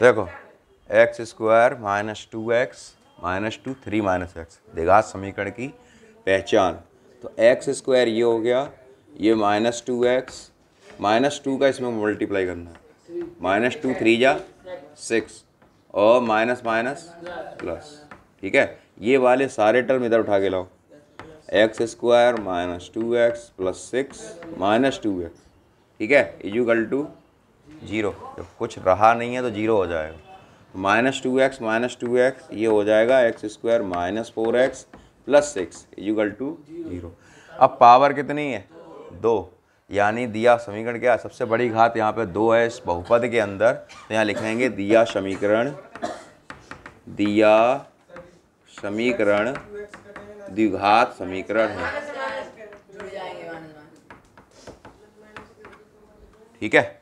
देखो X square minus two X minus two three minus X द्विघात समीकरण की पहचान। तो एक्स स्क्वायर ये हो गया, ये minus two X minus two का इसमें मल्टीप्लाई करना है। माइनस टू थ्री जा सिक्स और माइनस माइनस प्लस ठीक है? ये वाले सारे टर्म इधर उठा के लाओ। X square minus two X plus six minus two X ठीक है? Equal to zero. जब कुछ रहा नहीं है तो ज़ीरो हो जाएगा। Minus two X, minus two X, ये हो जाएगा X square minus four X plus six equal to zero. अब पावर कितनी है? दो। यानी दिया समीकरण क्या सबसे बड़ी घात यहाँ पे दो है इस बहुपद के अंदर। तो यहाँ लिखेंगे दिया समीकरण दिया समीकरण, द्विघात समीकरण है। ठीक है?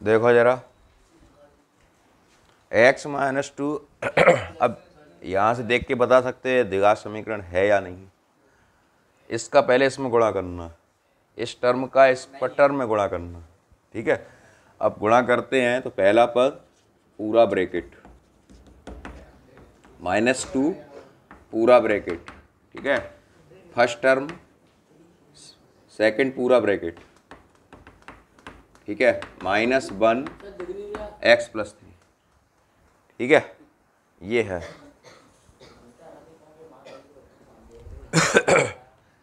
देखो जरा। एक्स माइनस टू अब यहाँ से देख के बता सकते हैं द्विघात समीकरण है या नहीं। इसका पहले इसमें गुणा करना। इस टर्म का इस पर टर्म में गुणा करना, ठीक है? अब गुणा करते हैं तो पहला पद पूरा ब्रैकेट, माइनस टू पूरा ब्रैकेट, ठीक है? फ़र्स्ट टर्म, सेकंड पूरा ब्रैकेट, ठीक है? Minus one, X plus three, ठीक है? ये है।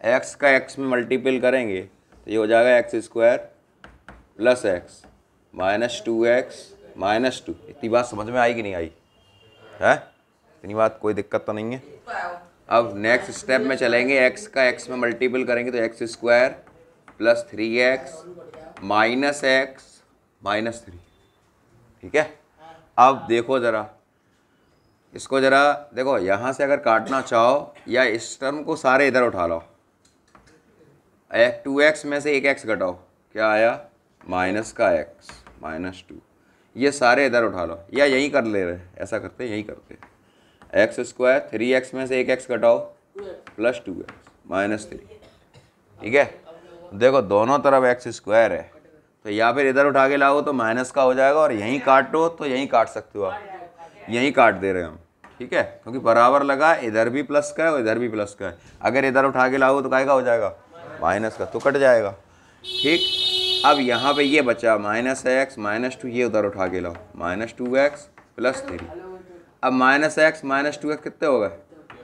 एक्स का एक्स में मल्टीपल करेंगे तो ये हो जाएगा X square plus X minus two X minus two इतनी बात समझ में आई कि नहीं आई? है? इतनी बात कोई दिक्कत तो नहीं है? अब नेक्स्ट स्टेप में चलेंगे एक्स का एक्स में मल्टीपल करेंगे तो X square plus three X minus X minus three ठीक है? अब देखो ज़रा, इसको ज़रा देखो, यहाँ से अगर काटना चाहो या इस टर्म को सारे इधर उठा लो। टू एक्स में से एक एक्स घटाओ। क्या आया? माइनस का एक्स माइनस टू ये सारे इधर उठा लो। या यहीं कर ले रहे। ऐसा करते यहीं करते एक्स स्क्वायर थ्री एक्स में से एक एक्स घटाओ। Plus two X minus three ठीक है? देखो, दोनों तरफ़ एक्स स्क्वायर है। तो या फिर इधर उठा के लाओ तो माइनस का हो जाएगा और यहीं काटो तो यहीं काट सकते हो आप। यहीं काट दे रहे हम। ठीक है? क्योंकि बराबर लगा, इधर भी प्लस का है और इधर भी प्लस का है। अगर इधर उठा के लाओ तो काय का हो जाएगा? माइनस का तो कट जाएगा। ठीक? अब यहाँ पे ये बचा, माइनस एक्स माइनस टू ये उधर उठा के लाओ। Minus two X plus three अब minus X minus two X कितने हो गए?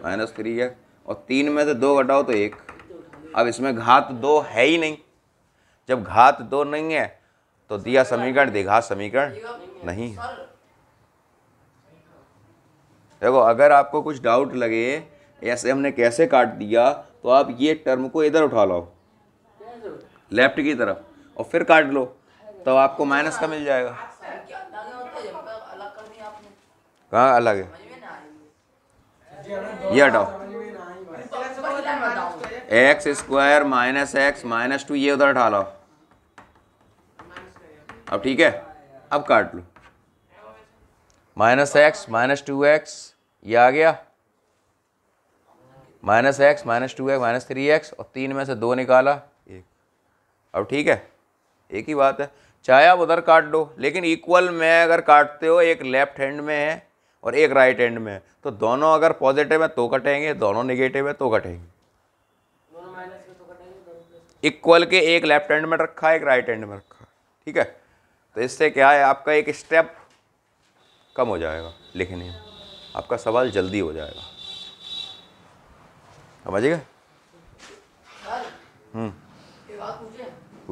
माइनस थ्री एक्स और तीन में से दो घटाओ तो एक। अब इसमें घात दो है ही नहीं। जब घात दो नहीं है तो दिया समीकरण द्विघात समीकरण नहीं है। देखो, अगर आपको कुछ डाउट लगे, ऐसे हमने कैसे काट दिया तो आप ये टर्म को इधर उठा लो लेफ़्ट की तरफ़। और फिर काट लो। तो आपको माइनस का मिल जाएगा। कहाँ अलग है? ये हटाओ। X square minus X minus two ये उधर उठा लो अब ठीक है? अब काट लो। Minus X minus two X ये आ गया। Minus X, minus two X, minus three X और तीन में से दो निकाला, एक। अब ठीक है, एक ही बात है। चाहे आप उधर काट दो लेकिन इक्वल में अगर काटते हो, एक लेफ़्ट हैंड में है और एक राइट हैंड में है तो दोनों अगर पॉजिटिव है तो कटेंगे, दोनों नेगेटिव है तो कटेंगे। इक्वल के एक लेफ़्ट हैंड में रखा है एक राइट हैंड में रखा, ठीक है? तो इससे क्या है, आपका एक स्टेप कम हो जाएगा लिखने आपका सवाल जल्दी हो जाएगा। समझ गए सर हम्म एक बात पूछे